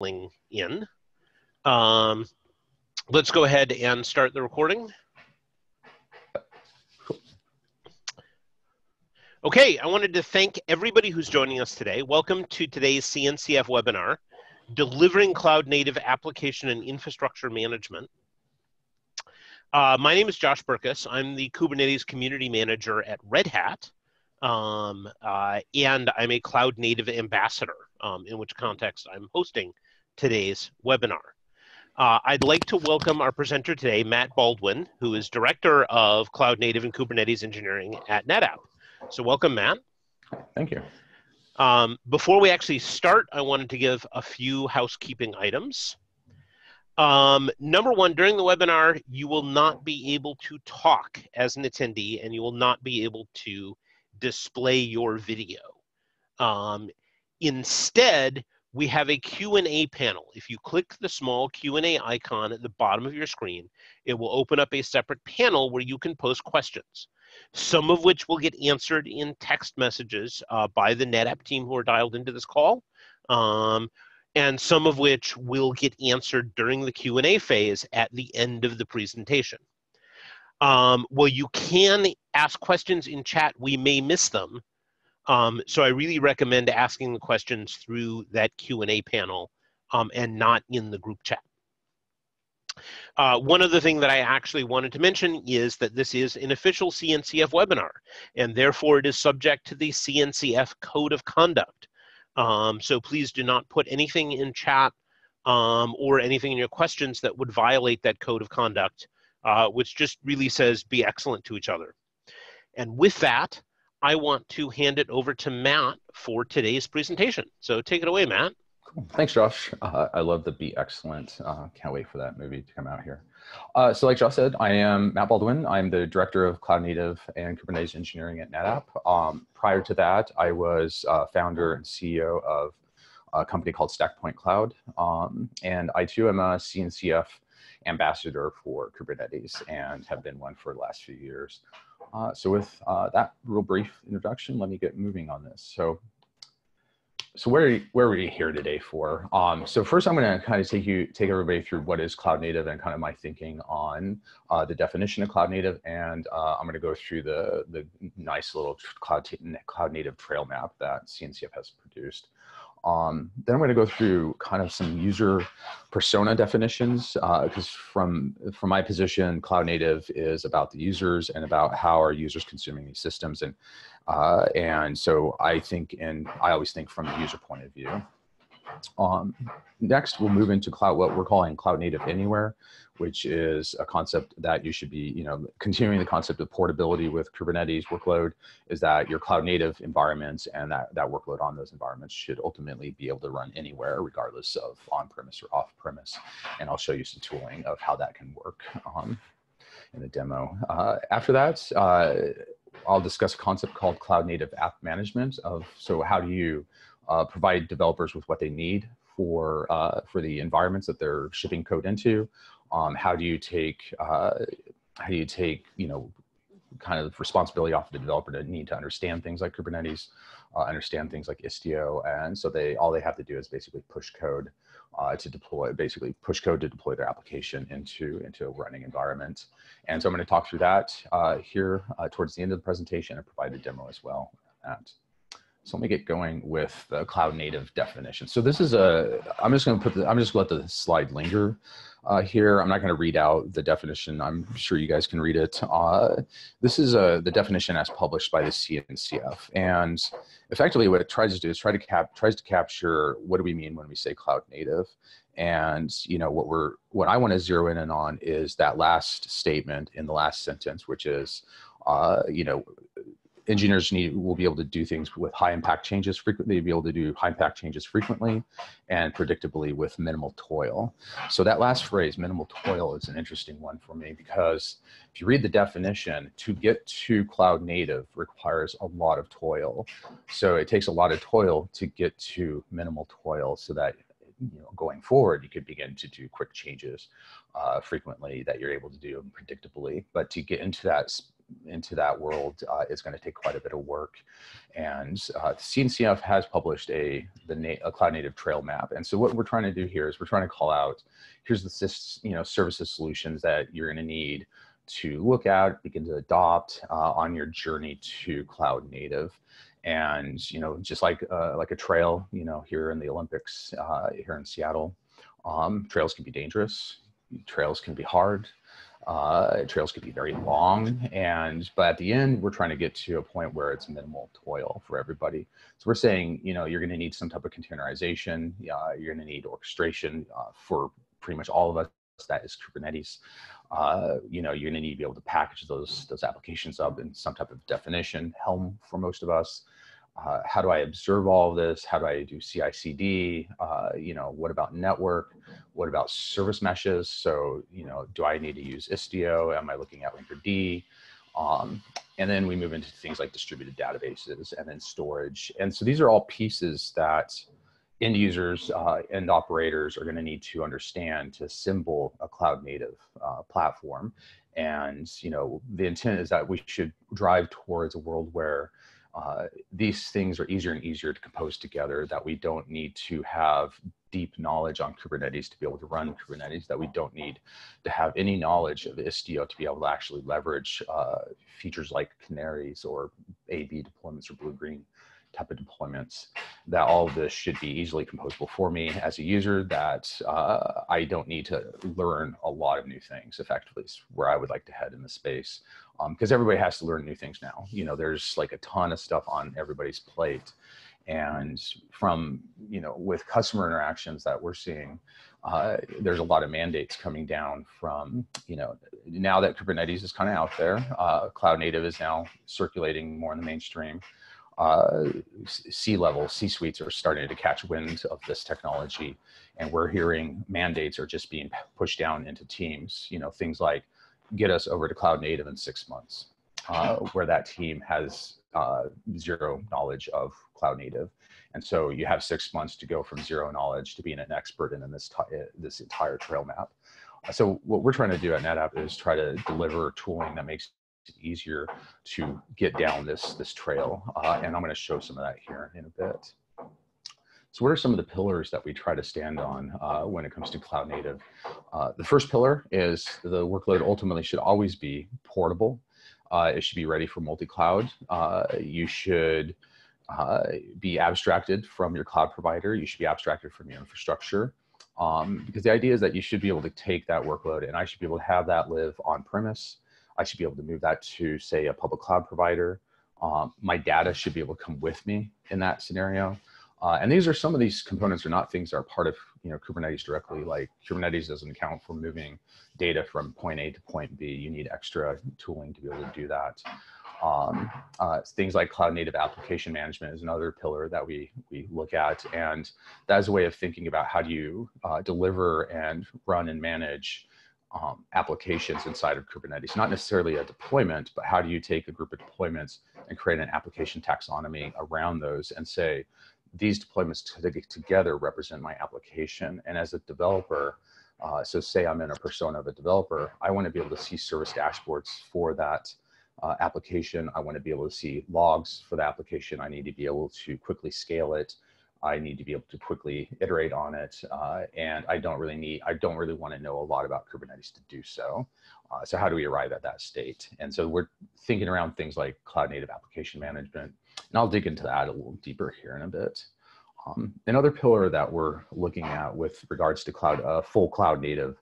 in. Um, let's go ahead and start the recording. Okay, I wanted to thank everybody who's joining us today. Welcome to today's CNCF webinar, Delivering Cloud Native Application and Infrastructure Management. Uh, my name is Josh Berkus. I'm the Kubernetes Community Manager at Red Hat, um, uh, and I'm a Cloud Native Ambassador, um, in which context I'm hosting today's webinar. Uh, I'd like to welcome our presenter today, Matt Baldwin, who is Director of Cloud Native and Kubernetes Engineering at NetApp. So welcome, Matt. Thank you. Um, before we actually start, I wanted to give a few housekeeping items. Um, number one, during the webinar, you will not be able to talk as an attendee and you will not be able to display your video. Um, instead, we have a Q&A panel. If you click the small Q&A icon at the bottom of your screen, it will open up a separate panel where you can post questions, some of which will get answered in text messages uh, by the NetApp team who are dialed into this call, um, and some of which will get answered during the Q&A phase at the end of the presentation. Um, well, you can ask questions in chat. We may miss them, um, so I really recommend asking the questions through that Q&A panel um, and not in the group chat. Uh, one other thing that I actually wanted to mention is that this is an official CNCF webinar, and therefore it is subject to the CNCF Code of Conduct. Um, so please do not put anything in chat um, or anything in your questions that would violate that Code of Conduct, uh, which just really says be excellent to each other. And with that, I want to hand it over to Matt for today's presentation. So take it away, Matt. Cool. Thanks, Josh. Uh, I love the Be Excellent. Uh, can't wait for that movie to come out here. Uh, so like Josh said, I am Matt Baldwin. I'm the Director of Cloud Native and Kubernetes Engineering at NetApp. Um, prior to that, I was uh, founder and CEO of a company called StackPoint Cloud. Um, and I too am a CNCF ambassador for Kubernetes and have been one for the last few years. Uh, so with uh, that real brief introduction, let me get moving on this. So, so where, where are we here today for? Um, so first I'm gonna kind of take you, take everybody through what is cloud native and kind of my thinking on uh, the definition of cloud native. And uh, I'm gonna go through the, the nice little cloud, cloud native trail map that CNCF has produced. Um, then I'm going to go through kind of some user persona definitions because uh, from from my position, cloud native is about the users and about how are users consuming these systems, and uh, and so I think and I always think from the user point of view. Um, next, we'll move into cloud, what we're calling cloud native anywhere, which is a concept that you should be, you know, continuing the concept of portability with Kubernetes workload is that your cloud native environments and that, that workload on those environments should ultimately be able to run anywhere, regardless of on-premise or off-premise. And I'll show you some tooling of how that can work um, in the demo. Uh, after that, uh, I'll discuss a concept called cloud native app management of, so how do you uh, provide developers with what they need for uh, for the environments that they're shipping code into. Um, how do you take uh, how do you take you know kind of responsibility off of the developer to need to understand things like Kubernetes, uh, understand things like Istio, and so they all they have to do is basically push code uh, to deploy, basically push code to deploy their application into into a running environment. And so I'm going to talk through that uh, here towards the end of the presentation and provide a demo as well. At. So let me get going with the cloud native definition. So this is a, I'm just gonna put the, I'm just gonna let the slide linger uh, here. I'm not gonna read out the definition. I'm sure you guys can read it. Uh, this is a, the definition as published by the CNCF. And effectively what it tries to do is try to cap, tries to capture what do we mean when we say cloud native. And you know what we're what I want to zero in on is that last statement in the last sentence, which is, uh, you know, engineers need will be able to do things with high impact changes frequently, be able to do high impact changes frequently and predictably with minimal toil. So that last phrase, minimal toil, is an interesting one for me because if you read the definition, to get to cloud native requires a lot of toil. So it takes a lot of toil to get to minimal toil so that you know, going forward, you could begin to do quick changes uh, frequently that you're able to do predictably. But to get into that into that world uh, is going to take quite a bit of work. And uh, CNCF has published a the a cloud native trail map. And so what we're trying to do here is we're trying to call out here's the you know services solutions that you're going to need to look at, begin to adopt uh, on your journey to cloud native. And you know, just like uh, like a trail, you know, here in the Olympics, uh, here in Seattle, um, trails can be dangerous. Trails can be hard. Uh, trails could be very long, and but at the end, we're trying to get to a point where it's minimal toil for everybody. So we're saying, you know, you're going to need some type of containerization. Uh, you're going to need orchestration uh, for pretty much all of us. That is Kubernetes. Uh, you know, you're going to need to be able to package those those applications up in some type of definition. Helm for most of us uh, how do I observe all of this? How do I do CI/CD? Uh, you know, what about network? What about service meshes? So, you know, do I need to use Istio? Am I looking at Linkerd? Um, and then we move into things like distributed databases and then storage. And so these are all pieces that end users, uh, end operators are going to need to understand to assemble a cloud native uh, platform. And you know, the intent is that we should drive towards a world where uh, these things are easier and easier to compose together that we don't need to have deep knowledge on Kubernetes to be able to run Kubernetes, that we don't need to have any knowledge of Istio to be able to actually leverage uh, features like canaries or AB deployments or blue-green type of deployments, that all of this should be easily composable for me as a user, that uh, I don't need to learn a lot of new things effectively is where I would like to head in the space. Because um, everybody has to learn new things now. You know, there's like a ton of stuff on everybody's plate. And from, you know, with customer interactions that we're seeing, uh, there's a lot of mandates coming down from, you know, now that Kubernetes is kind of out there, uh, cloud native is now circulating more in the mainstream uh, C-level, C-suites are starting to catch wind of this technology, and we're hearing mandates are just being pushed down into teams. You know, things like get us over to cloud native in six months, uh, where that team has uh, zero knowledge of cloud native, and so you have six months to go from zero knowledge to being an expert in, in this this entire trail map. So what we're trying to do at NetApp is try to deliver tooling that makes it easier to get down this, this trail. Uh, and I'm going to show some of that here in a bit. So what are some of the pillars that we try to stand on uh, when it comes to cloud native? Uh, the first pillar is the workload ultimately should always be portable. Uh, it should be ready for multi-cloud. Uh, you should uh, be abstracted from your cloud provider. You should be abstracted from your infrastructure. Um, because the idea is that you should be able to take that workload and I should be able to have that live on premise I should be able to move that to, say, a public cloud provider. Um, my data should be able to come with me in that scenario. Uh, and these are some of these components are not things that are part of you know Kubernetes directly. Like Kubernetes doesn't account for moving data from point A to point B. You need extra tooling to be able to do that. Um, uh, things like cloud native application management is another pillar that we we look at, and that is a way of thinking about how do you uh, deliver and run and manage um, applications inside of Kubernetes, not necessarily a deployment, but how do you take a group of deployments and create an application taxonomy around those and say, these deployments together represent my application. And as a developer, uh, so say I'm in a persona of a developer, I want to be able to see service dashboards for that uh, application. I want to be able to see logs for the application. I need to be able to quickly scale it. I need to be able to quickly iterate on it, uh, and I don't really need, I don't really want to know a lot about Kubernetes to do so. Uh, so how do we arrive at that state? And so we're thinking around things like cloud native application management, and I'll dig into that a little deeper here in a bit. Um, another pillar that we're looking at with regards to cloud, uh, full cloud native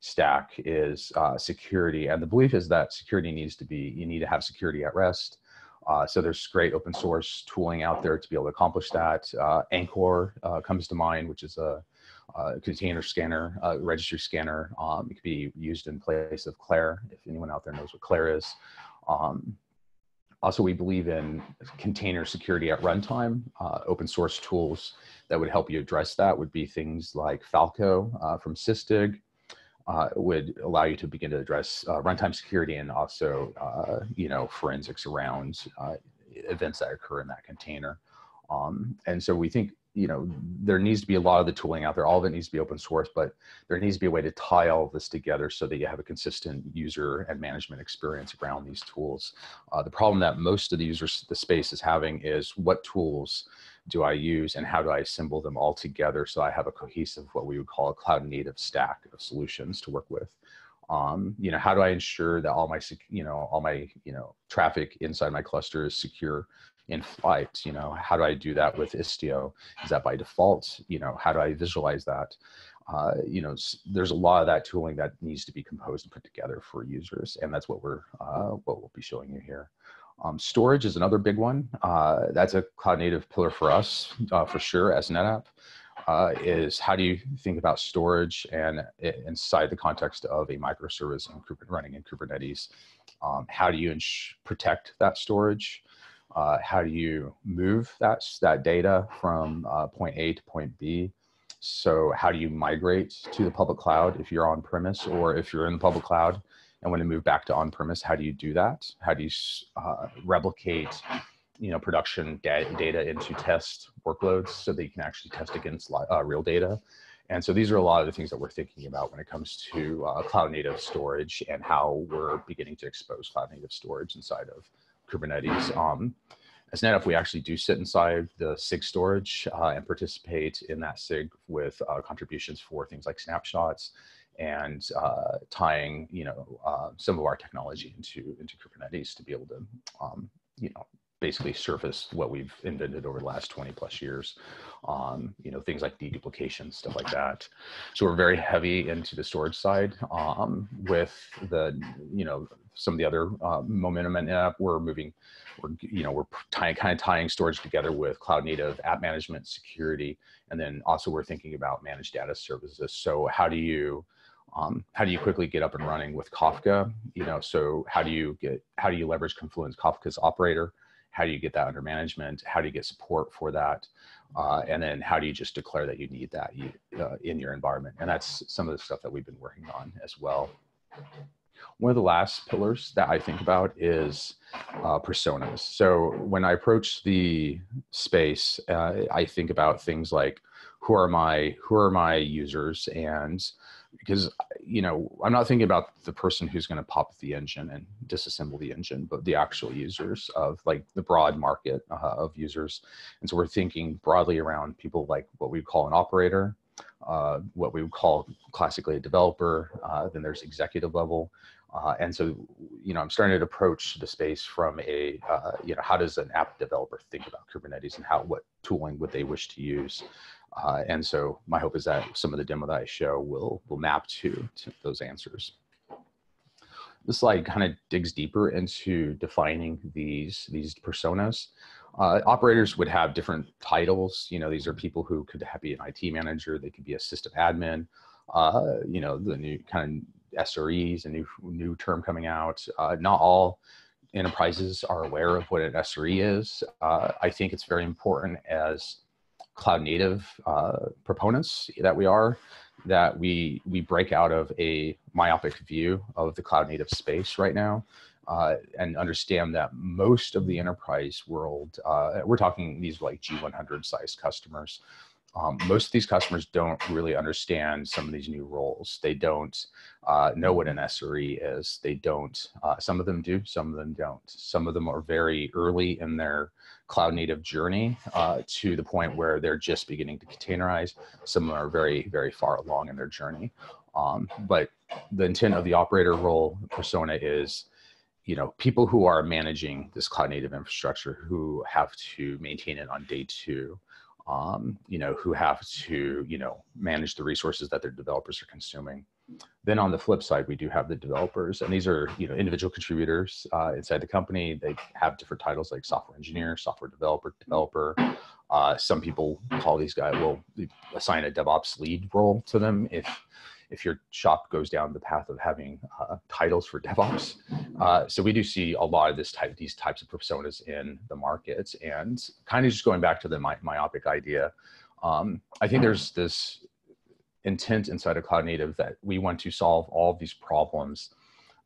stack is uh, security, and the belief is that security needs to be, you need to have security at rest. Uh, so there's great open source tooling out there to be able to accomplish that. Uh, Anchore uh, comes to mind, which is a, a container scanner, a registry scanner. Um, it could be used in place of Clair, if anyone out there knows what Clair is. Um, also, we believe in container security at runtime. Uh, open source tools that would help you address that would be things like Falco uh, from Sysdig, uh, would allow you to begin to address uh, runtime security and also, uh, you know, forensics around uh, events that occur in that container. Um, and so we think you know there needs to be a lot of the tooling out there all of it needs to be open source but there needs to be a way to tie all this together so that you have a consistent user and management experience around these tools uh, the problem that most of the users the space is having is what tools do i use and how do i assemble them all together so i have a cohesive what we would call a cloud native stack of solutions to work with? Um, you know how do i ensure that all my you know all my you know traffic inside my cluster is secure in flight? You know how do i do that with istio? Is that by default? You know how do i visualize that? Uh, you know there's a lot of that tooling that needs to be composed and put together for users and that's what we're uh, what we'll be showing you here um, storage is another big one uh, that's a cloud native pillar for us uh, for sure as netapp uh, is how do you think about storage and inside the context of a microservice running in Kubernetes? Um, how do you protect that storage? Uh, how do you move that, that data from uh, point A to point B? So how do you migrate to the public cloud if you're on premise or if you're in the public cloud and want to move back to on premise, how do you do that? How do you uh, replicate you know, production da data into test workloads so that you can actually test against uh, real data? And so these are a lot of the things that we're thinking about when it comes to uh, cloud native storage and how we're beginning to expose cloud native storage inside of Kubernetes. Um, as NetApp, we actually do sit inside the SIG storage uh, and participate in that SIG with uh, contributions for things like snapshots and uh, tying, you know, uh, some of our technology into into Kubernetes to be able to, um, you know, basically surface what we've invented over the last 20 plus years. Um, you know things like deduplication stuff like that. So we're very heavy into the storage side um, with the you know some of the other uh, momentum and app. We're moving we're you know we're tying kind of tying storage together with cloud native app management security and then also we're thinking about managed data services. So how do you um, how do you quickly get up and running with Kafka? You know, so how do you get how do you leverage Confluent Kafka's operator how do you get that under management? How do you get support for that? Uh, and then how do you just declare that you need that you, uh, in your environment? And that's some of the stuff that we've been working on as well. One of the last pillars that I think about is uh, personas. So when I approach the space, uh, I think about things like who are my who are my users and because you know i'm not thinking about the person who's going to pop the engine and disassemble the engine but the actual users of like the broad market uh, of users. And so we're thinking broadly around people like what we call an operator uh, what we would call classically a developer uh, then there's executive level. Uh, and so you know i'm starting to approach the space from a uh, you know how does an app developer think about kubernetes and how what tooling would they wish to use uh, and so my hope is that some of the demo that I show will, will map to, to those answers. This slide kind of digs deeper into defining these, these personas. Uh, operators would have different titles. You know, these are people who could be an IT manager, they could be a system admin, uh, you know, the new kind of SREs, a new, new term coming out. Uh, not all enterprises are aware of what an SRE is. Uh, I think it's very important as cloud native uh, proponents that we are, that we we break out of a myopic view of the cloud native space right now. Uh, and understand that most of the enterprise world, uh, we're talking these like G100 size customers, um, most of these customers don't really understand some of these new roles. They don't uh, know what an SRE is. They don't, uh, some of them do, some of them don't. Some of them are very early in their cloud native journey uh, to the point where they're just beginning to containerize. Some are very, very far along in their journey. Um, but the intent of the operator role persona is you know people who are managing this cloud native infrastructure who have to maintain it on day two um, you know, who have to, you know, manage the resources that their developers are consuming. Then on the flip side, we do have the developers, and these are, you know, individual contributors uh, inside the company. They have different titles like software engineer, software developer, developer. Uh, some people call these guys, will assign a DevOps lead role to them if if your shop goes down the path of having uh, titles for DevOps. Uh, so we do see a lot of this type, these types of personas in the markets, and kind of just going back to the my, myopic idea. Um, I think there's this intent inside of Cloud Native that we want to solve all of these problems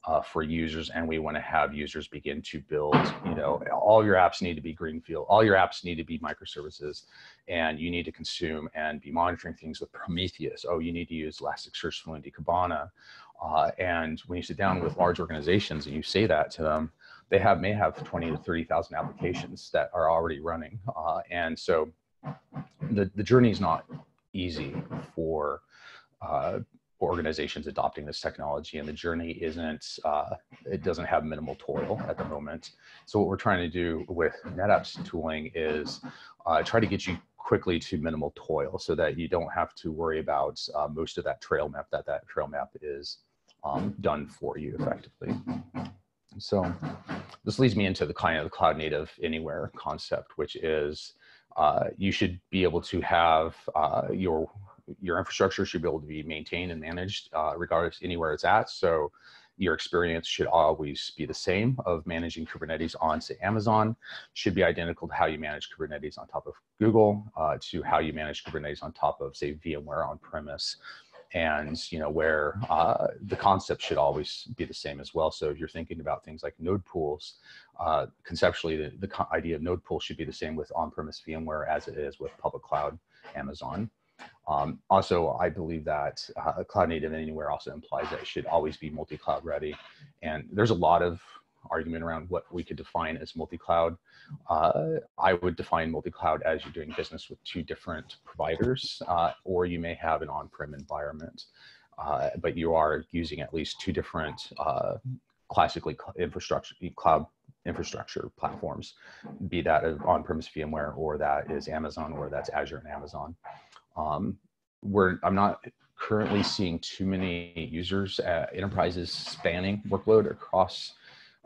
uh, for users and we want to have users begin to build you know all your apps need to be greenfield all your apps need to be microservices and you need to consume and be monitoring things with prometheus. Oh you need to use elasticsearch fluentd kibana. Uh, and when you sit down with large organizations and you say that to them they have may have 20 to 30,000 applications that are already running. Uh, and so the, the journey is not easy for uh, organizations adopting this technology and the journey isn't uh, it doesn't have minimal toil at the moment. So what we're trying to do with netapp's tooling is uh, try to get you quickly to minimal toil so that you don't have to worry about uh, most of that trail map that that trail map is um, done for you effectively. So this leads me into the kind of the cloud native anywhere concept which is uh, you should be able to have uh, your your infrastructure should be able to be maintained and managed uh, regardless anywhere it's at. So your experience should always be the same of managing Kubernetes on, say, Amazon, should be identical to how you manage Kubernetes on top of Google, uh, to how you manage Kubernetes on top of, say, VMware on premise. And you know where uh, the concept should always be the same as well. So if you're thinking about things like node pools, uh, conceptually the, the idea of node pool should be the same with on-premise VMware as it is with public cloud Amazon. Um, also, I believe that uh, cloud native anywhere also implies that it should always be multi-cloud ready. And there's a lot of argument around what we could define as multi-cloud. Uh, I would define multi-cloud as you're doing business with two different providers, uh, or you may have an on-prem environment, uh, but you are using at least two different uh, classically infrastructure cloud infrastructure platforms, be that on-premise VMware or that is Amazon or that's Azure and Amazon. Um, we're, I'm not currently seeing too many users, enterprises spanning workload across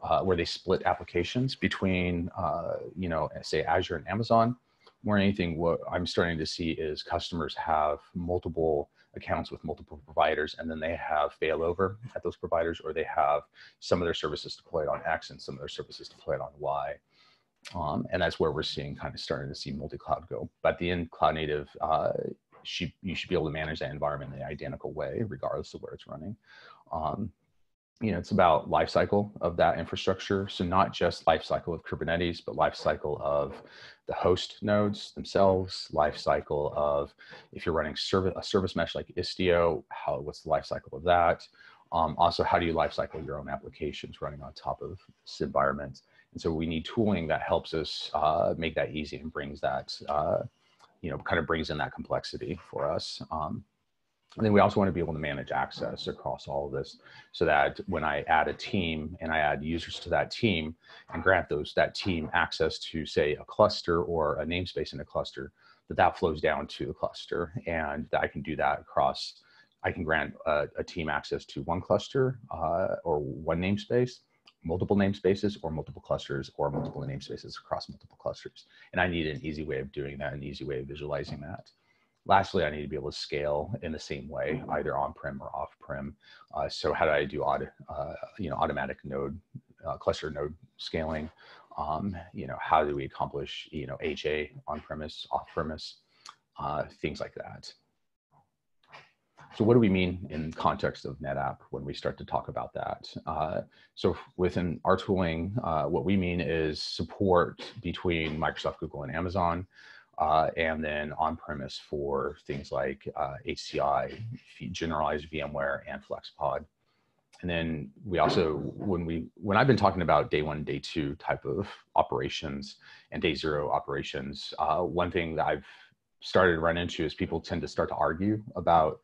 uh, where they split applications between, uh, you know, say Azure and Amazon. More than anything, what I'm starting to see is customers have multiple accounts with multiple providers and then they have failover at those providers or they have some of their services deployed on X and some of their services deployed on Y. Um, and that's where we're seeing kind of starting to see multi-cloud go. But the end cloud native, uh, should, you should be able to manage that environment in the identical way, regardless of where it's running. Um, you know, it's about life cycle of that infrastructure. So not just life cycle of Kubernetes, but life cycle of the host nodes themselves, life cycle of if you're running a service mesh like Istio, how, what's the life cycle of that? Um, also, how do you life cycle your own applications running on top of this environment? And so we need tooling that helps us uh, make that easy and brings that, uh, you know, kind of brings in that complexity for us. Um, and then we also want to be able to manage access across all of this so that when I add a team and I add users to that team and grant those that team access to say a cluster or a namespace in a cluster, that that flows down to the cluster and that I can do that across, I can grant a, a team access to one cluster uh, or one namespace multiple namespaces or multiple clusters or multiple namespaces across multiple clusters. And I need an easy way of doing that, an easy way of visualizing that. Lastly, I need to be able to scale in the same way, either on-prem or off-prem. Uh, so how do I do auto, uh, you know, automatic node, uh, cluster node scaling? Um, you know, how do we accomplish, you know, HA on-premise, off-premise, uh, things like that. So what do we mean in context of NetApp when we start to talk about that? Uh, so within our tooling, uh, what we mean is support between Microsoft, Google, and Amazon, uh, and then on-premise for things like HCI, uh, generalized VMware, and FlexPod. And then we also, when we, when I've been talking about day one, day two type of operations and day zero operations, uh, one thing that I've started to run into is people tend to start to argue about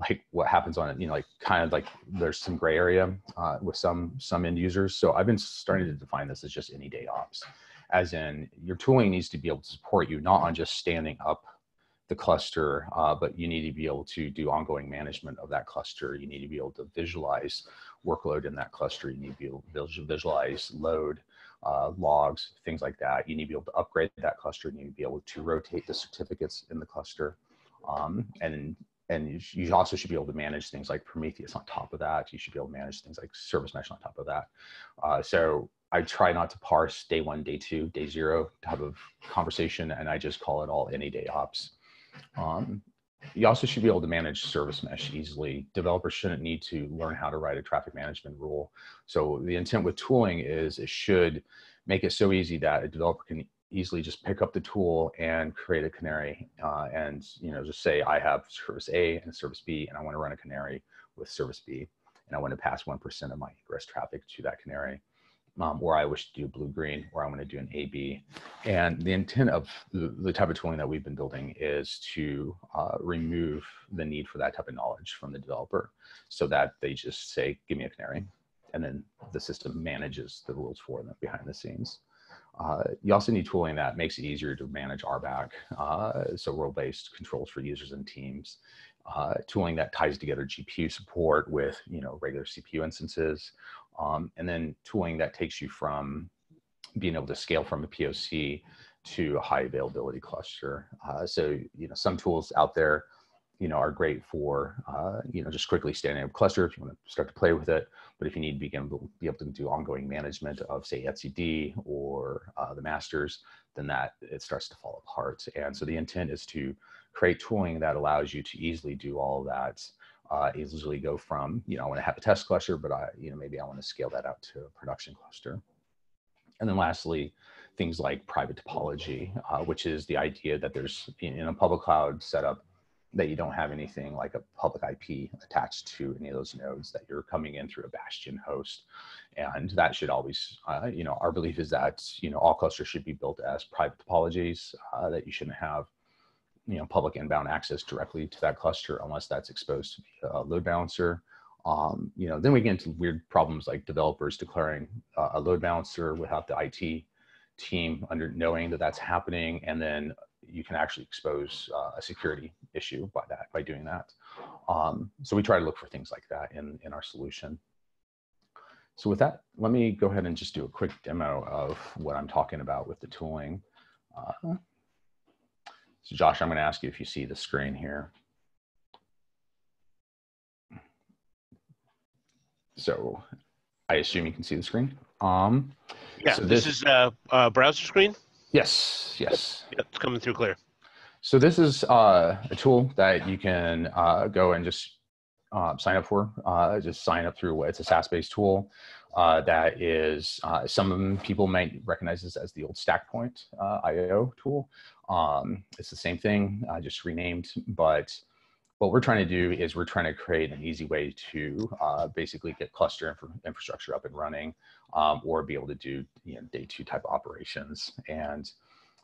like what happens on it you know like kind of like there's some gray area uh, with some some end users. So i've been starting to define this as just any day ops as in your tooling needs to be able to support you not on just standing up the cluster uh, but you need to be able to do ongoing management of that cluster. You need to be able to visualize workload in that cluster. You need to be able to visualize load uh, logs things like that. You need to be able to upgrade that cluster. You need to be able to rotate the certificates in the cluster. Um, and and you, you, also should be able to manage things like Prometheus on top of that. You should be able to manage things like Service Mesh on top of that. Uh, so I try not to parse day one, day two, day zero type of conversation, and I just call it all any day ops. Um, you also should be able to manage service mesh easily. Developers shouldn't need to learn how to write a traffic management rule. So the intent with tooling is it should make it so easy that a developer can easily just pick up the tool and create a canary uh, and you know just say I have service A and service B and I want to run a canary with service B and I want to pass 1% of my egress traffic to that canary um, or I wish to do blue green, or I want to do an AB. And the intent of the, the type of tooling that we've been building is to uh, remove the need for that type of knowledge from the developer so that they just say, give me a canary. And then the system manages the rules for them behind the scenes. Uh, you also need tooling that makes it easier to manage RBAC, uh, so role-based controls for users and teams. Uh, tooling that ties together GPU support with you know regular CPU instances, um, and then tooling that takes you from being able to scale from a POC to a high availability cluster. Uh, so, you know, some tools out there, you know, are great for, uh, you know, just quickly standing up a cluster if you want to start to play with it. But if you need to begin be able to do ongoing management of, say, etcd or uh, the masters, then that it starts to fall apart. And so the intent is to create tooling that allows you to easily do all that uh, easily go from, you know, I want to have a test cluster, but I, you know, maybe I want to scale that out to a production cluster. And then lastly, things like private topology, uh, which is the idea that there's in a public cloud setup that you don't have anything like a public IP attached to any of those nodes that you're coming in through a bastion host. And that should always, uh, you know, our belief is that, you know, all clusters should be built as private topologies, uh, that you shouldn't have you know, public inbound access directly to that cluster unless that's exposed to a load balancer. Um, you know, then we get into weird problems like developers declaring uh, a load balancer without the IT team under knowing that that's happening, and then you can actually expose uh, a security issue by that by doing that. Um, so we try to look for things like that in in our solution. So with that, let me go ahead and just do a quick demo of what I'm talking about with the tooling. Uh, so Josh, I'm going to ask you if you see the screen here. So I assume you can see the screen. Um, yeah, so this, this, is a, a, browser screen? Yes, yes. Yep, it's coming through clear. So this is uh, a tool that you can uh, go and just uh, sign up for. Uh, just sign up through, it's a SaaS-based tool uh, that is, uh, some people might recognize this as the old StackPoint IO tool. Um, it's the same thing, uh, just renamed, but what we're trying to do is we're trying to create an easy way to uh, basically get cluster infra infrastructure up and running um, or be able to do you know, day two type operations. And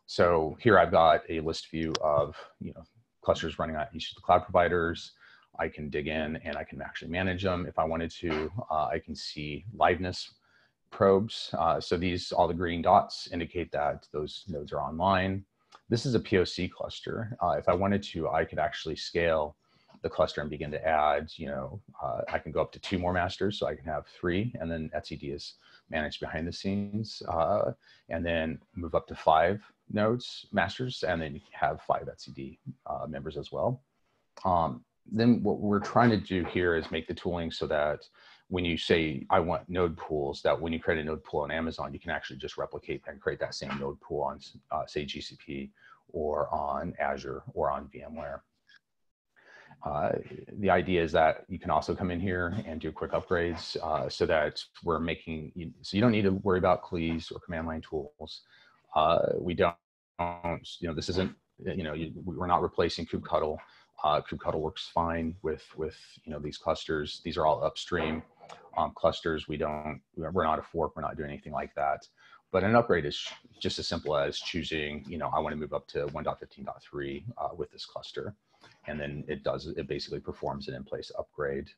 so here I've got a list view of you know clusters running on each of the cloud providers. I can dig in and I can actually manage them if I wanted to. Uh, I can see liveness probes. Uh, so these, all the green dots indicate that those nodes are online. This is a POC cluster. Uh, if I wanted to, I could actually scale the cluster and begin to add, you know, uh, I can go up to two more masters, so I can have three, and then etcd is managed behind the scenes, uh, and then move up to five nodes, masters, and then have five etcd uh, members as well. Um, then what we're trying to do here is make the tooling so that when you say I want node pools, that when you create a node pool on Amazon, you can actually just replicate and create that same node pool on, uh, say, GCP or on Azure or on VMware. Uh, the idea is that you can also come in here and do quick upgrades uh, so that we're making, so you don't need to worry about CLEs or command line tools. Uh, we don't, you know, this isn't, you know, you, we're not replacing kubectl. Uh, kubectl works fine with, with, you know, these clusters. These are all upstream um, clusters. We don't, we're not a fork, we're not doing anything like that. But an upgrade is just as simple as choosing, you know, I want to move up to 1.15.3 uh, with this cluster. And then it does, it basically performs an in-place upgrade.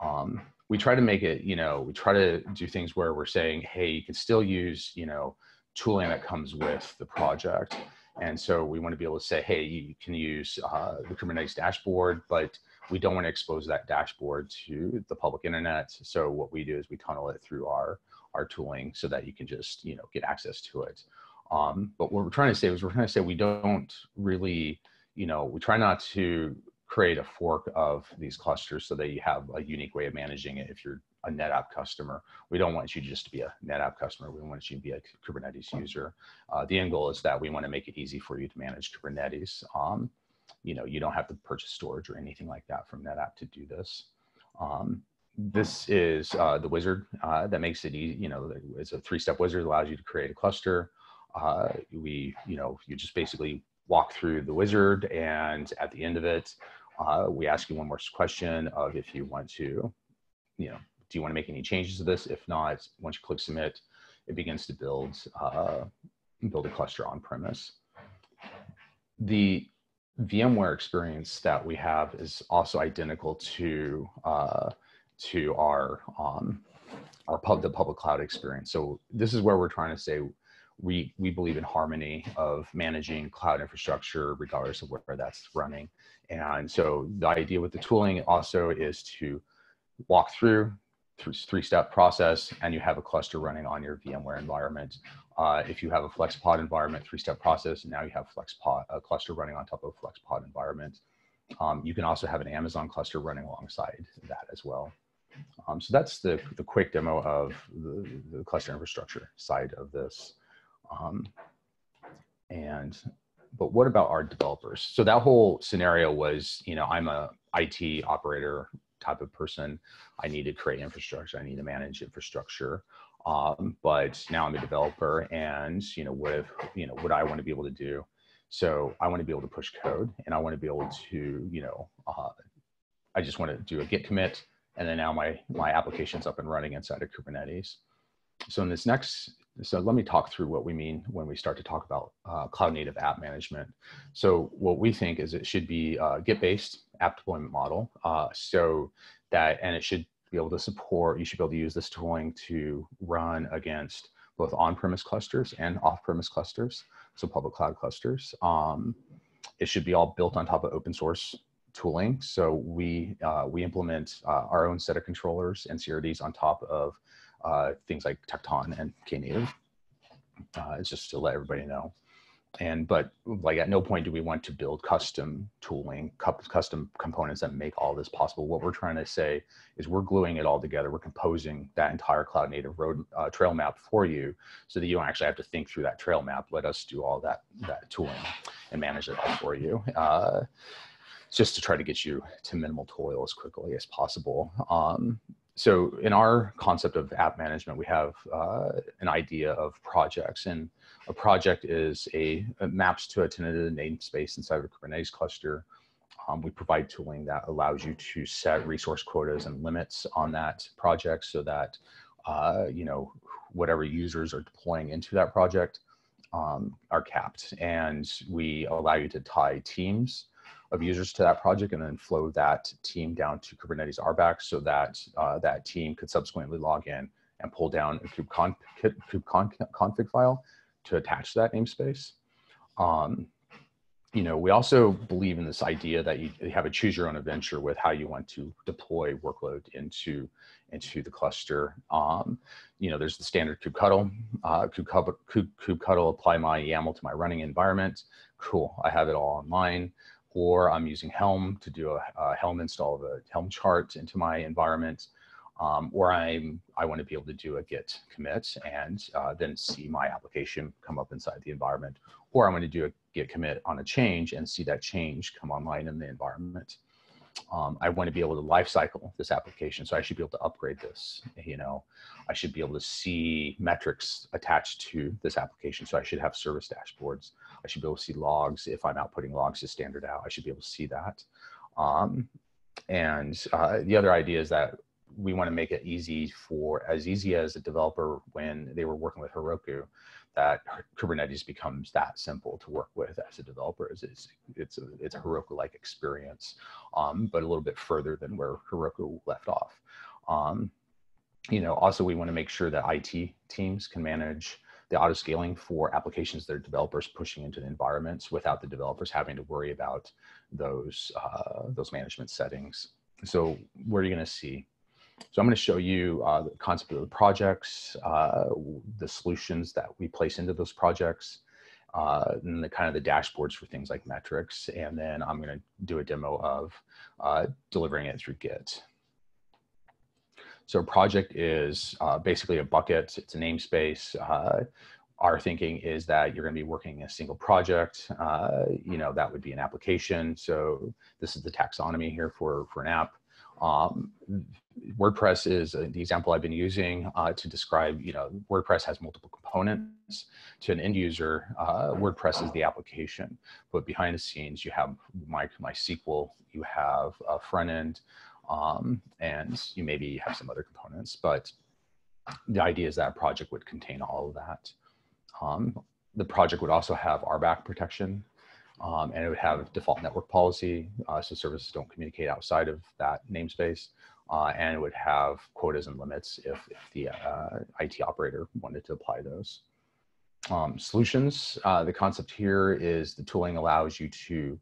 Um, we try to make it, you know, we try to do things where we're saying, hey, you can still use, you know, tooling that comes with the project. And so we want to be able to say, hey, you can use uh, the Kubernetes dashboard, but we don't want to expose that dashboard to the public internet. So what we do is we tunnel it through our, our tooling so that you can just, you know, get access to it. Um, but what we're trying to say is we're trying to say we don't really, you know, we try not to create a fork of these clusters so that you have a unique way of managing it if you're a NetApp customer. We don't want you just to be a NetApp customer. We want you to be a Kubernetes user. Uh, the end goal is that we want to make it easy for you to manage Kubernetes. Um, you know, you don't have to purchase storage or anything like that from NetApp to do this. Um, this is uh, the wizard uh, that makes it easy. You know, it's a three-step wizard allows you to create a cluster. Uh, we, you know, you just basically walk through the wizard, and at the end of it, uh, we ask you one more question of if you want to, you know, do you want to make any changes to this? If not, once you click submit, it begins to build uh, build a cluster on premise. The VMware experience that we have is also identical to uh, to our um, our pub the public cloud experience. So this is where we're trying to say we we believe in harmony of managing cloud infrastructure regardless of where that's running. And so the idea with the tooling also is to walk through three step process and you have a cluster running on your VMware environment. Uh, if you have a FlexPod environment, three step process, and now you have FlexPod, a cluster running on top of FlexPod environment. Um, you can also have an Amazon cluster running alongside that as well. Um, so that's the, the quick demo of the, the cluster infrastructure side of this. Um, and, but what about our developers? So that whole scenario was, you know, I'm a IT operator type of person. I need to create infrastructure. I need to manage infrastructure. Um, but now I'm a developer, and you know what if you know what I want to be able to do. So I want to be able to push code, and I want to be able to you know uh, I just want to do a git commit, and then now my my application's up and running inside of Kubernetes. So in this next so let me talk through what we mean when we start to talk about uh, cloud native app management. So what we think is it should be a Git-based app deployment model. Uh, so that, and it should be able to support, you should be able to use this tooling to run against both on-premise clusters and off-premise clusters, so public cloud clusters. Um, it should be all built on top of open source tooling. So we, uh, we implement uh, our own set of controllers and CRDs on top of uh, things like Tekton and Knative. Uh, it's just to let everybody know. And but like at no point do we want to build custom tooling, custom components that make all this possible. What we're trying to say is we're gluing it all together. We're composing that entire cloud native road uh, trail map for you, so that you don't actually have to think through that trail map. Let us do all that that tooling and manage it all for you. Uh, just to try to get you to minimal toil as quickly as possible. Um, so in our concept of app management, we have uh, an idea of projects, and a project is a maps to a tenanted namespace inside of a Kubernetes cluster. Um, we provide tooling that allows you to set resource quotas and limits on that project, so that uh, you know whatever users are deploying into that project um, are capped, and we allow you to tie teams of users to that project and then flow that team down to Kubernetes RBAC so that uh, that team could subsequently log in and pull down a kubecon, config file to attach that namespace. Um, you know, we also believe in this idea that you have a choose your own adventure with how you want to deploy workload into into the cluster. Um, you know, there's the standard kubectl, uh, kubectl, kubectl apply my YAML to my running environment. Cool, I have it all online or I'm using Helm to do a, a Helm install of a Helm chart into my environment, um, or I'm I want to be able to do a Git commit and uh, then see my application come up inside the environment, or I'm going to do a Git commit on a change and see that change come online in the environment. Um, I want to be able to lifecycle this application, so I should be able to upgrade this. You know, I should be able to see metrics attached to this application, so I should have service dashboards. I should be able to see logs. If I'm outputting logs to standard out, I should be able to see that. Um, and uh, the other idea is that we want to make it easy for as easy as a developer when they were working with Heroku, that Kubernetes becomes that simple to work with as a developer. It's it's it's a, it's a Heroku-like experience, um, but a little bit further than where Heroku left off. Um, you know, also we want to make sure that IT teams can manage the auto scaling for applications that are developers pushing into the environments without the developers having to worry about those uh, those management settings. So where are you going to see? So I'm going to show you uh, the concept of the projects, uh, the solutions that we place into those projects, uh, and the kind of the dashboards for things like metrics. And then I'm going to do a demo of uh, delivering it through Git. So a project is uh, basically a bucket. It's a namespace. Uh, our thinking is that you're going to be working a single project. Uh, you know, that would be an application. So this is the taxonomy here for, for an app. Um, WordPress is the example I've been using uh, to describe, you know, WordPress has multiple components. To an end user, uh, WordPress is the application, but behind the scenes, you have my, MySQL, you have a front end, um, and you maybe have some other components, but the idea is that project would contain all of that. Um, the project would also have RBAC protection, um, and it would have default network policy, uh, so services don't communicate outside of that namespace. Uh, and it would have quotas and limits if, if the uh, IT operator wanted to apply those. Um, solutions, uh, the concept here is the tooling allows you to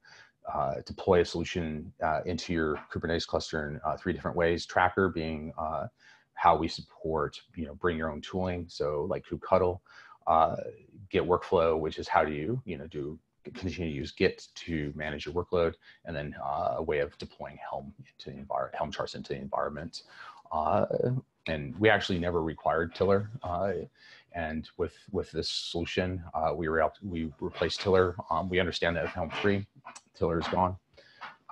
uh, deploy a solution uh, into your Kubernetes cluster in uh, three different ways. Tracker being uh, how we support, you know, bring your own tooling. So like kubectl, uh, Git workflow, which is how do you, you know, do continue to use Git to manage your workload, and then uh, a way of deploying Helm into the environment, Helm charts into the environment. and we actually never required Tiller. and with with this solution, we were out, we replaced Tiller. Um, we understand that Helm 3 Tiller's gone.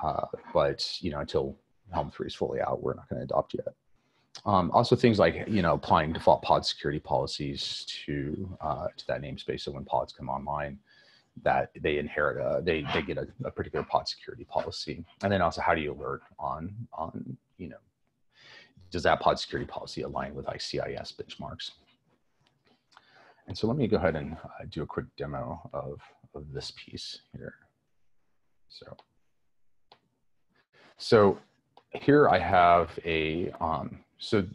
Uh, but you know, until Helm three is fully out, we're not going to adopt yet. Um, also, things like you know applying default pod security policies to uh, to that namespace. So when pods come online, that they inherit a, they they get a, a, particular pod security policy. And then also, how do you alert on on you know does that pod security policy align with ICIS benchmarks? And so let me go ahead and uh, do a quick demo of, of this piece here so so here I have a um, so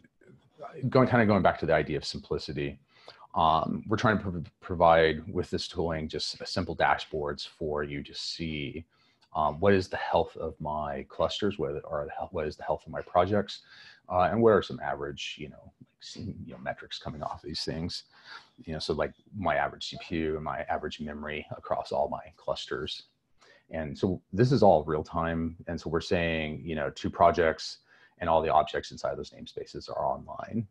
going kind of going back to the idea of simplicity um, we're trying to pro provide with this tooling just simple dashboards for you to see um, what is the health of my clusters, what are the what is the health of my projects, uh, and what are some average, you know, like, you know, metrics coming off these things. You know, so like my average CPU and my average memory across all my clusters. And so this is all real time. And so we're saying, you know, two projects and all the objects inside those namespaces are online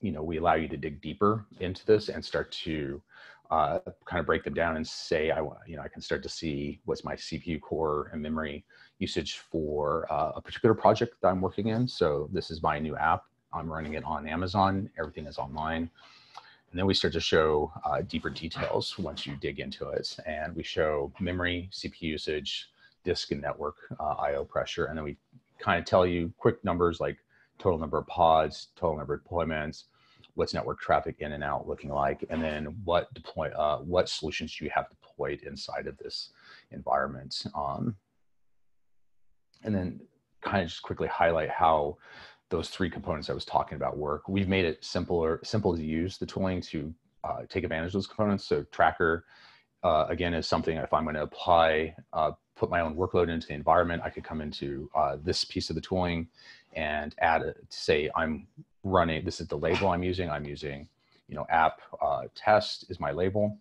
you know, we allow you to dig deeper into this and start to uh, kind of break them down and say, I want, you know, I can start to see what's my CPU core and memory usage for uh, a particular project that I'm working in. So this is my new app. I'm running it on Amazon. Everything is online. And then we start to show uh, deeper details once you dig into it. And we show memory, CPU usage, disk and network uh, IO pressure. And then we kind of tell you quick numbers like total number of pods, total number of deployments, what's network traffic in and out looking like, and then what deploy, uh, what solutions you have deployed inside of this environment. Um, and then kind of just quickly highlight how those three components I was talking about work. We've made it simpler, simple to use the tooling to uh, take advantage of those components. So tracker, uh, again, is something if I'm going to apply, uh, put my own workload into the environment, I could come into uh, this piece of the tooling and add a, say I'm running, this is the label I'm using. I'm using, you know, app uh, test is my label.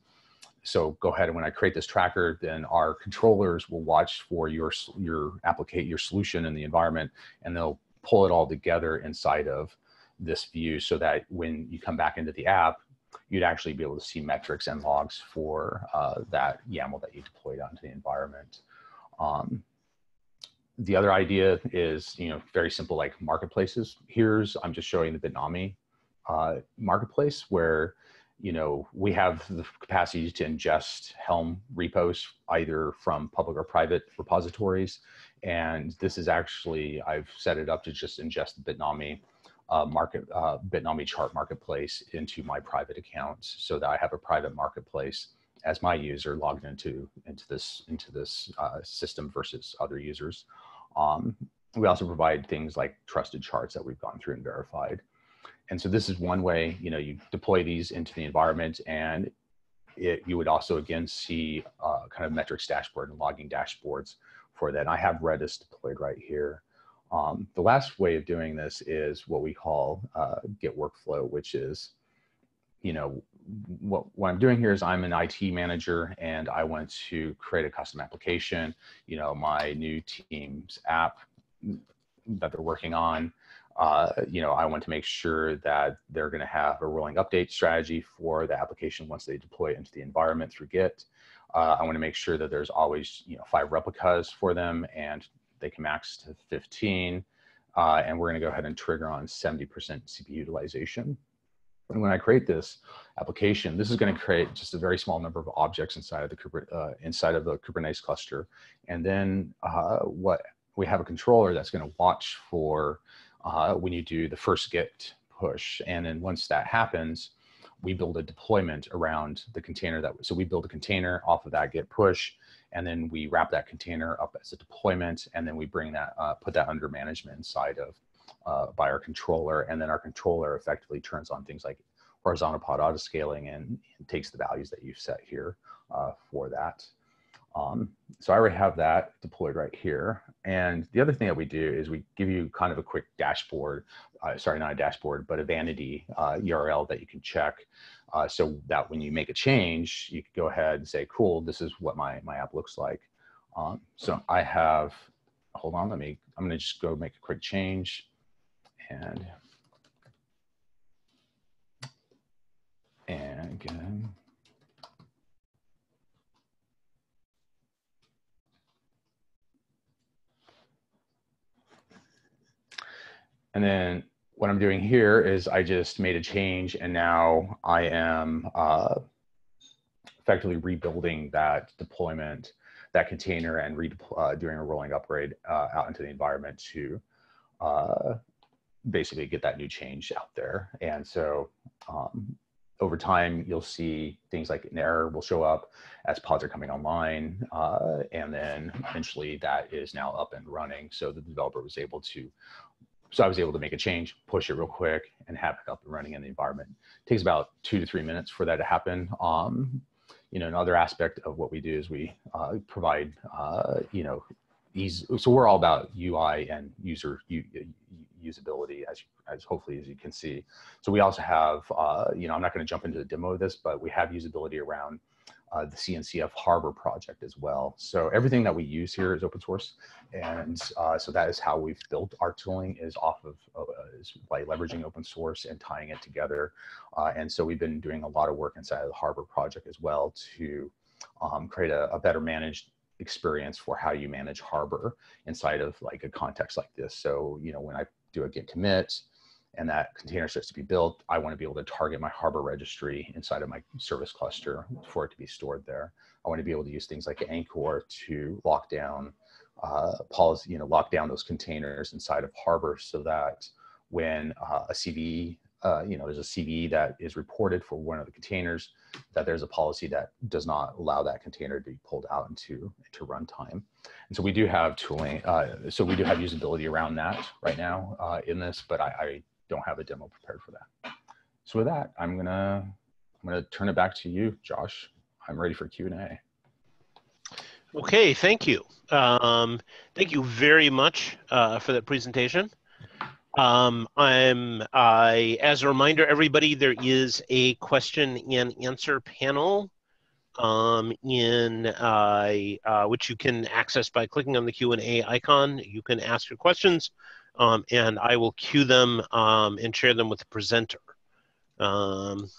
So go ahead and when I create this tracker, then our controllers will watch for your, your applicate your solution in the environment and they'll pull it all together inside of this view so that when you come back into the app, you'd actually be able to see metrics and logs for uh, that YAML that you deployed onto the environment. Um, the other idea is, you know, very simple like marketplaces. Here's, I'm just showing the Bitnami uh, marketplace where, you know, we have the capacity to ingest Helm repos either from public or private repositories. And this is actually, I've set it up to just ingest the Bitnami uh, market, uh, Bitnami chart marketplace into my private accounts so that I have a private marketplace as my user logged into into this into this uh, system versus other users. Um, we also provide things like trusted charts that we've gone through and verified. And so this is one way, you know, you deploy these into the environment and it, you would also again see uh, kind of metrics dashboard and logging dashboards for that. I have Redis deployed right here. Um, the last way of doing this is what we call uh, Git workflow, which is, you know, what, what I'm doing here is I'm an IT manager and I want to create a custom application. You know, my new team's app that they're working on uh, you know, I want to make sure that they're going to have a rolling update strategy for the application once they deploy it into the environment through Git. Uh, I want to make sure that there's always, you know, five replicas for them and they can max to 15. Uh, and we're going to go ahead and trigger on 70% CPU utilization. And when I create this application, this is going to create just a very small number of objects inside of the uh, inside of the Kubernetes cluster. And then uh, what we have a controller that's going to watch for uh, when you do the first Git push. And then once that happens, we build a deployment around the container that, so we build a container off of that Git push, and then we wrap that container up as a deployment, and then we bring that, uh, put that under management inside of uh, by our controller, and then our controller effectively turns on things like horizontal pod auto scaling and, and takes the values that you've set here uh, for that. Um, so I already have that deployed right here. And the other thing that we do is we give you kind of a quick dashboard, uh, sorry, not a dashboard, but a vanity uh, URL that you can check uh, so that when you make a change, you can go ahead and say, cool, this is what my, my app looks like. Um, so I have, hold on, let me, I'm gonna just go make a quick change and, and again, And then what I'm doing here is I just made a change and now I am uh, effectively rebuilding that deployment, that container and uh, doing a rolling upgrade uh, out into the environment to uh, basically get that new change out there. And so um, over time, you'll see things like an error will show up as pods are coming online. Uh, and then eventually that is now up and running. So the developer was able to so I was able to make a change, push it real quick, and have it up and running in the environment. It takes about two to three minutes for that to happen. Um, you know, another aspect of what we do is we uh, provide, uh, you know, these. So we're all about UI and user usability, as as hopefully as you can see. So we also have, uh, you know, I'm not going to jump into the demo of this, but we have usability around uh, the CNCF Harbor project as well. So everything that we use here is open source. And uh, so that is how we've built our tooling is off of, uh, is by leveraging open source and tying it together. Uh, and so we've been doing a lot of work inside of the Harbor project as well to um, create a, a better managed experience for how you manage Harbor inside of like a context like this. So, you know, when I do a git commit, and that container starts to be built, I want to be able to target my Harbor registry inside of my service cluster for it to be stored there. I want to be able to use things like Anchore to lock down uh, policy, you know, lock down those containers inside of Harbor so that when uh, a CVE, uh, you know, there's a CVE that is reported for one of the containers, that there's a policy that does not allow that container to be pulled out into, into runtime. And so we do have tooling, uh, so we do have usability around that right now uh, in this, but I, I don't have a demo prepared for that. So with that, I'm gonna I'm gonna turn it back to you, Josh. I'm ready for Q and A. Okay, thank you. Um, thank you very much uh, for that presentation. Um, I'm I as a reminder, everybody, there is a question and answer panel um, in uh, uh, which you can access by clicking on the Q and A icon. You can ask your questions um, and I will queue them um, and share them with the presenter. Um,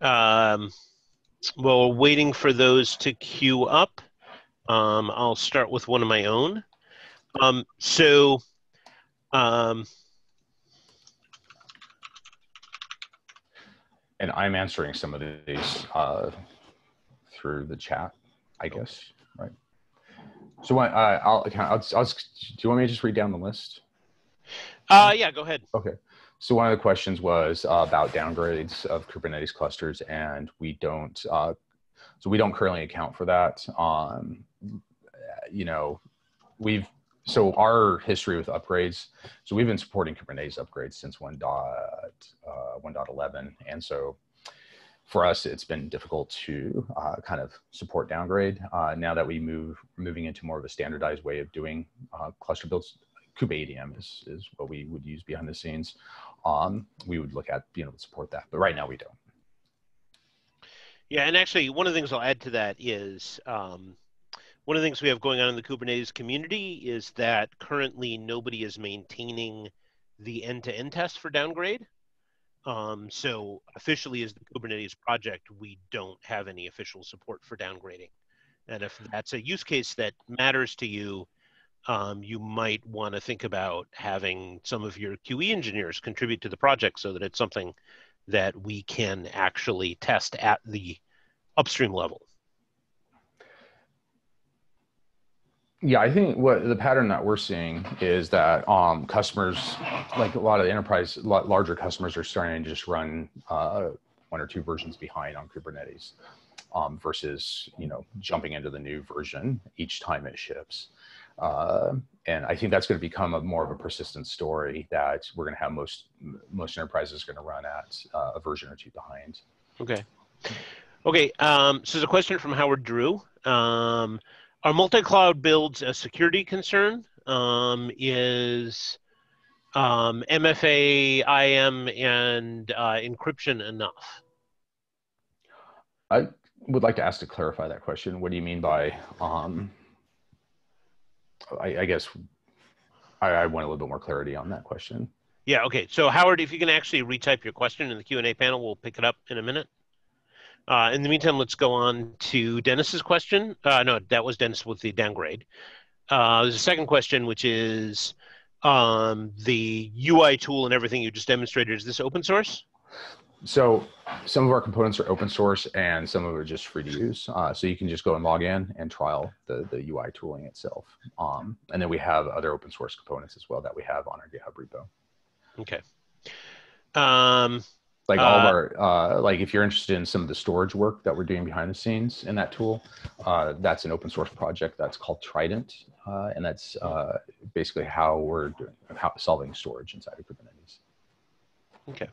um, while waiting for those to queue up, um, I'll start with one of my own. Um, so, um, and I'm answering some of these uh, through the chat, I guess, right? So what, uh, I'll, I'll, I'll, do you want me to just read down the list? Uh, yeah, go ahead. Okay. So one of the questions was uh, about downgrades of Kubernetes clusters, and we don't. Uh, so we don't currently account for that. Um, you know, we've so our history with upgrades. So we've been supporting Kubernetes upgrades since 1.11, uh, and so for us, it's been difficult to uh, kind of support downgrade. Uh, now that we move moving into more of a standardized way of doing uh, cluster builds, kubeadm is, is what we would use behind the scenes. Um, we would look at being able to support that, but right now we don't. Yeah, and actually, one of the things I'll add to that is um, one of the things we have going on in the Kubernetes community is that currently nobody is maintaining the end-to-end test for downgrade. Um, so officially as the Kubernetes project, we don't have any official support for downgrading. And if that's a use case that matters to you, um, you might want to think about having some of your QE engineers contribute to the project so that it's something that we can actually test at the upstream level. Yeah, I think what the pattern that we're seeing is that um, customers, like a lot of the enterprise, larger customers, are starting to just run uh, one or two versions behind on Kubernetes, um, versus you know jumping into the new version each time it ships. Uh, and I think that's going to become a more of a persistent story that we're going to have most most enterprises going to run at uh, a version or two behind. Okay. Okay. Um, so there's a question from Howard Drew. Um, are multi-cloud builds a security concern? Um, is um, MFA, IAM, and uh, encryption enough? I would like to ask to clarify that question. What do you mean by, um, I, I, guess I, I want a little bit more clarity on that question. Yeah, okay. So Howard, if you can actually retype your question in the Q&A panel, we'll pick it up in a minute. Uh, in the meantime, let's go on to Dennis's question. Uh, no, that was Dennis with the downgrade. Uh, there's a second question, which is um, the UI tool and everything you just demonstrated. Is this open source? So some of our components are open source and some of it are just free to use. Uh, so you can just go and log in and trial the, the UI tooling itself. Um, and then we have other open source components as well that we have on our GitHub repo. Okay. Um, like all of uh, our uh, like if you're interested in some of the storage work that we're doing behind the scenes in that tool uh, that's an open source project that's called trident uh, and that's uh, basically how we're doing how solving storage inside of kubernetes. Okay.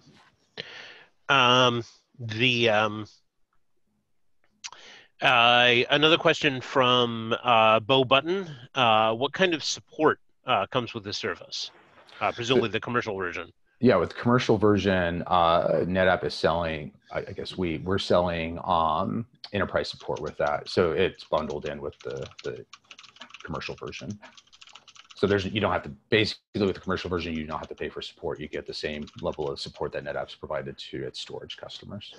Um, the um, uh, another question from Bo Button what kind of support comes with this service? Presumably the commercial version yeah, with commercial version, uh, NetApp is selling. I, I guess we we're selling um, enterprise support with that, so it's bundled in with the the commercial version. So there's you don't have to basically with the commercial version you don't have to pay for support. You get the same level of support that NetApp's provided to its storage customers.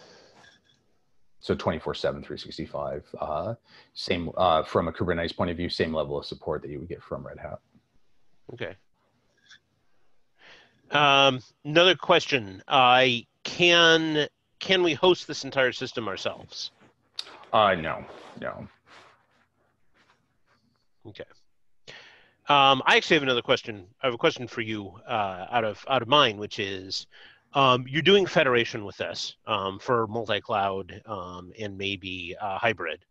So 24/7, 365. Uh, same uh, from a Kubernetes point of view, same level of support that you would get from Red Hat. Okay. Um, another question: uh, Can can we host this entire system ourselves? Uh, no, no. Okay. Um, I actually have another question. I have a question for you uh, out of out of mine, which is, um, you're doing federation with this um, for multi-cloud um, and maybe uh, hybrid.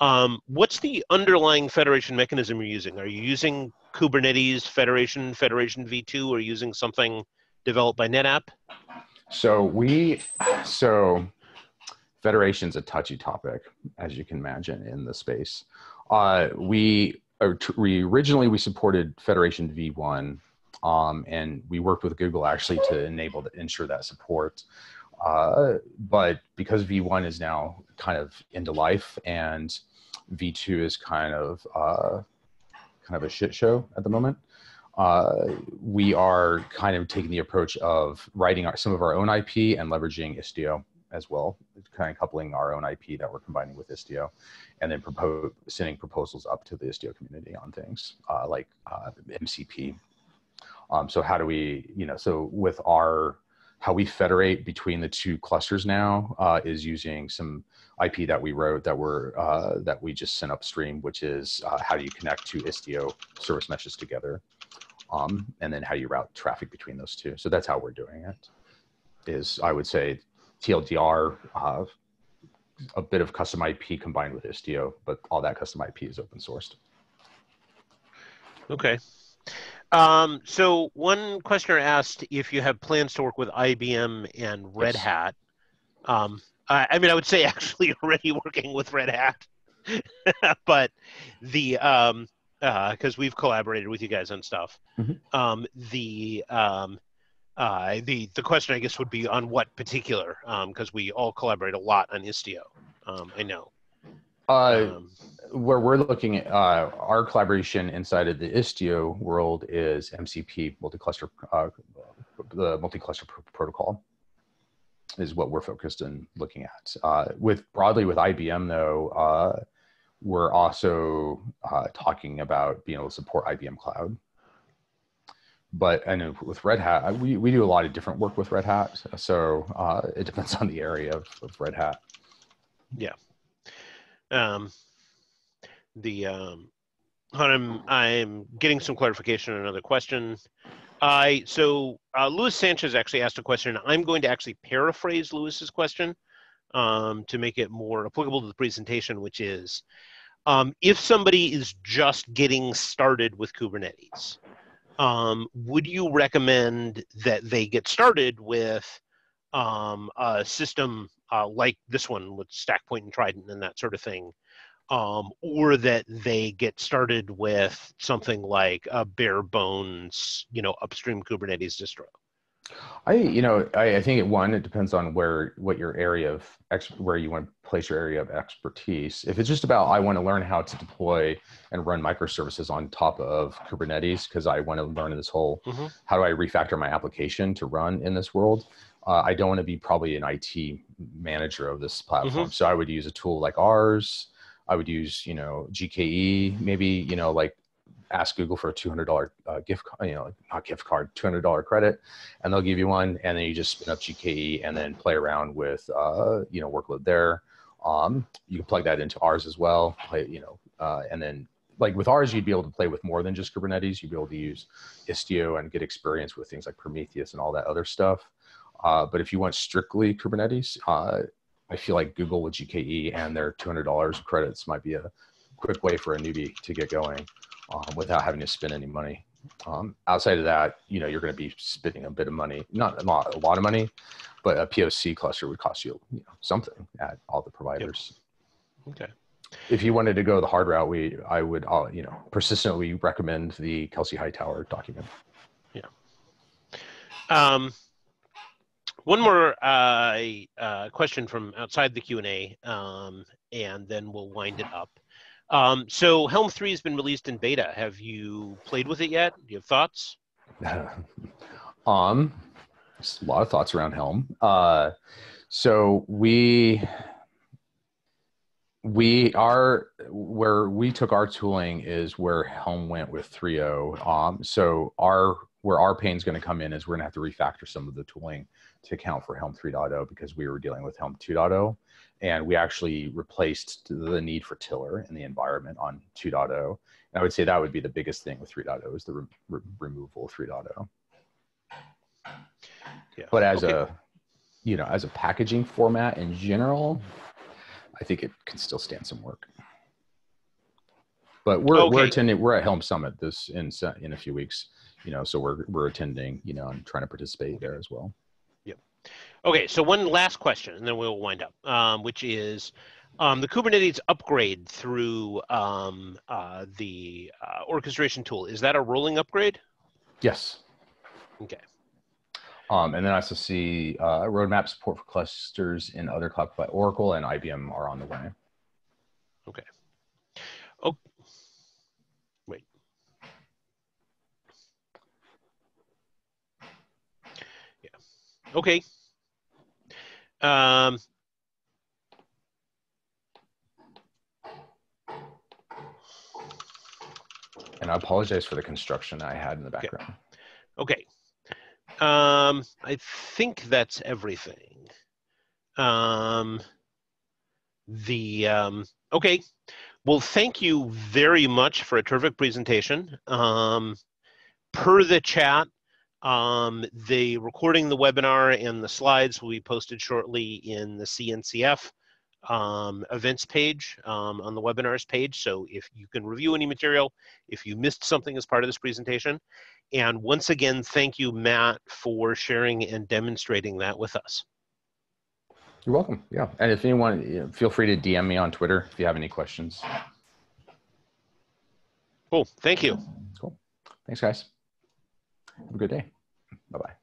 Um, what's the underlying federation mechanism you're using? Are you using Kubernetes Federation, Federation v2, or using something developed by NetApp? So we, so federation's a touchy topic, as you can imagine, in the space. Uh, we, we originally we supported Federation v1, um, and we worked with Google actually to enable to ensure that support. Uh, but because V1 is now kind of into life and V2 is kind of uh, kind of a shit show at the moment. Uh, we are kind of taking the approach of writing our, some of our own IP and leveraging Istio as well, kind of coupling our own IP that we're combining with Istio, and then propose, sending proposals up to the Istio community on things uh, like uh, MCP. Um, so how do we, you know, so with our how we federate between the two clusters now uh, is using some IP that we wrote that were uh, that we just sent upstream, which is uh, how do you connect two Istio service meshes together, um, and then how do you route traffic between those two. So that's how we're doing it. Is I would say TLDR, uh, a bit of custom IP combined with Istio, but all that custom IP is open sourced. Okay. Um, so one questioner asked if you have plans to work with IBM and Red yes. Hat. Um, I, I, mean, I would say actually already working with Red Hat, but the um, because uh, we've collaborated with you guys on stuff. Mm-hmm. Um, the um, uh, the the question I guess would be on what particular because um, we all collaborate a lot on Istio. Um, I know. Uh, um, where we're looking at uh, our collaboration inside of the Istio world is MCP, multi-cluster, uh, the multi-cluster pr protocol is what we're focused in looking at. Uh, with broadly with IBM though, uh, we're also uh, talking about being able to support IBM Cloud. But I know with Red Hat, we, we do a lot of different work with Red Hat. So uh, it depends on the area of, of Red Hat. Yeah. Um, the um, I'm I'm getting some clarification on another question. I so uh, Luis Sanchez actually asked a question. I'm going to actually paraphrase Luis's question um, to make it more applicable to the presentation, which is um, if somebody is just getting started with Kubernetes, um, would you recommend that they get started with um, a system uh, like this one with StackPoint and Trident and that sort of thing? Um, or that they get started with something like a bare bones, you know, upstream Kubernetes distro? I, you know, I, I think it one, it depends on where, what your area of ex, where you want to place your area of expertise. If it's just about, I want to learn how to deploy and run microservices on top of Kubernetes, because I want to learn this whole, mm-hmm. how do I refactor my application to run in this world? Uh, I don't want to be probably an IT manager of this platform. Mm-hmm. So I would use a tool like ours. I would use, you know, GKE, maybe, you know, like ask Google for a $200 uh, gift, you know, not gift card, $200 credit, and they'll give you one. And then you just spin up GKE and then play around with, uh, you know, workload there. Um, you can plug that into ours as well, play, you know, uh, and then like with ours, you'd be able to play with more than just Kubernetes. You'd be able to use Istio and get experience with things like Prometheus and all that other stuff. Uh, but if you want strictly Kubernetes, uh, I feel like Google with GKE and their $200 credits might be a quick way for a newbie to get going um, without having to spend any money. Um, outside of that, you know, you're going to be spending a bit of money, not a lot, a lot of money, but a POC cluster would cost you, you know, something at all the providers. Yep. Okay. If you wanted to go the hard route, we I would, uh, you know, persistently recommend the Kelsey Hightower document. Yeah. Um, one more uh, uh, question from outside the Q and A, um, and then we'll wind it up. Um, so Helm 3 has been released in beta. Have you played with it yet? Do you have thoughts? um, a lot of thoughts around Helm. Uh, so we we are where we took our tooling is where Helm went with 3.0. Um, so our where our pain is going to come in is we're going to have to refactor some of the tooling to account for Helm 3.0 because we were dealing with Helm 2.0 and we actually replaced the need for tiller in the environment on 2.0 and i would say that would be the biggest thing with 3.0 is the re- re- removal of 3.0 yeah. but as okay. a you know as a packaging format in general i think it can still stand some work but we're okay. we're attending we're at helm summit this in in a few weeks you know so we're we're attending you know and trying to participate there as well Okay, so one last question, and then we'll wind up, um, which is um, the Kubernetes upgrade through um, uh, the uh, orchestration tool. Is that a rolling upgrade? Yes. Okay. Um, and then I also see uh, roadmap support for clusters in other cloud by Oracle and IBM are on the way. Okay. Oh, wait. Yeah. Okay. Um, and I apologize for the construction I had in the background. Okay. okay. Um, I think that's everything. Um, the um, okay. Well, thank you very much for a terrific presentation. Um, per the chat, um, the recording the webinar and the slides will be posted shortly in the CNCF um, events page um, on the webinars page. So if you can review any material, if you missed something as part of this presentation. And once again, thank you, Matt, for sharing and demonstrating that with us. You're welcome. Yeah. And if anyone, you know, feel free to DM me on Twitter if you have any questions. Cool. Thank you. Cool. Thanks, guys. Have a good day. Bye bye.